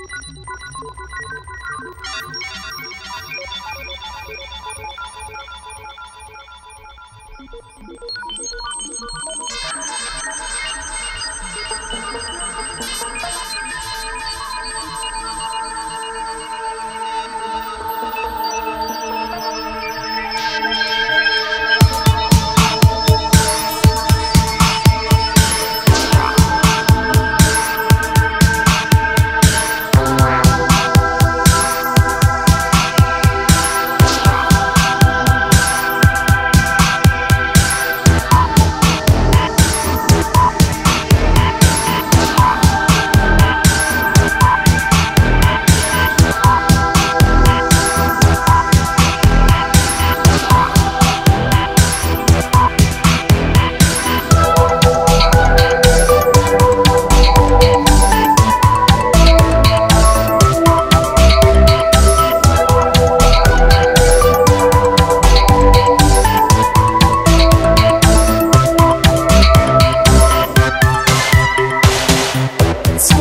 Thank you.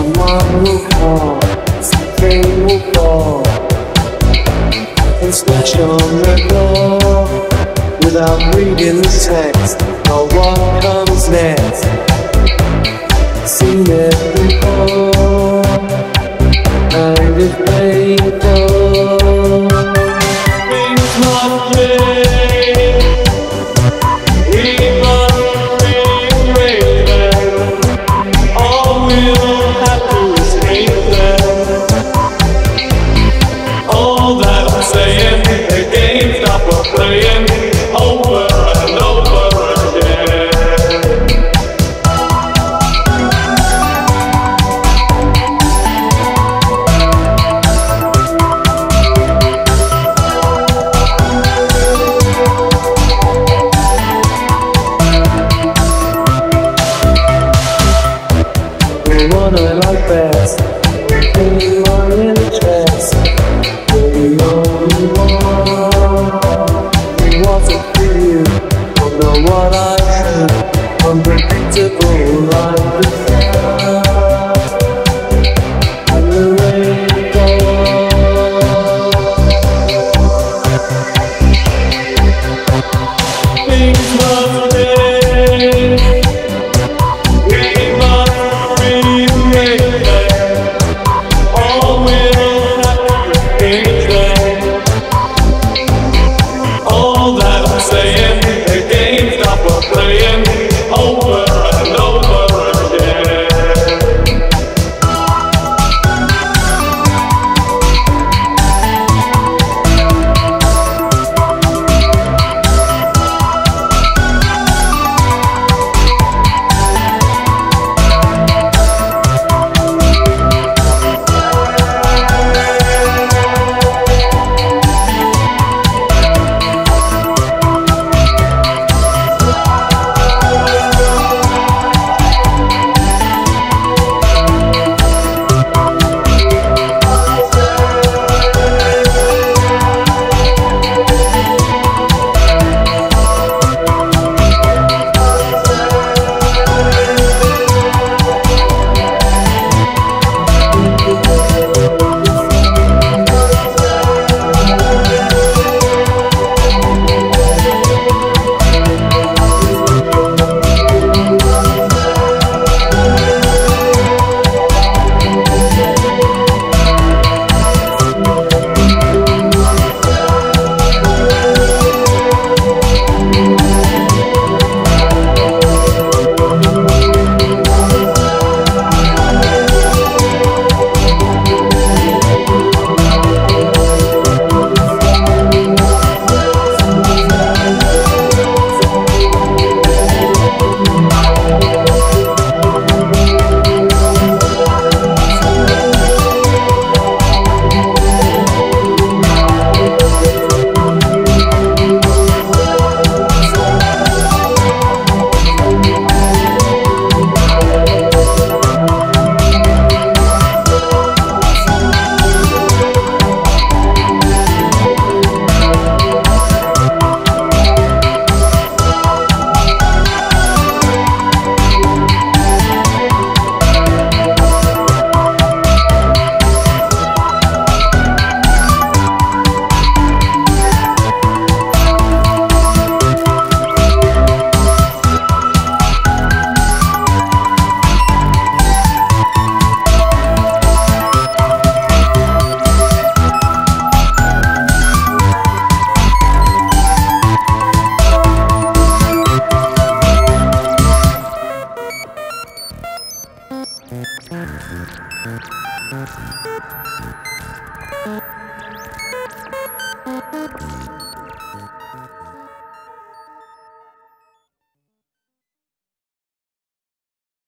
Someone will call, something will fall And scratch on the door Without reading the text Or what comes next Seen it before And it's painful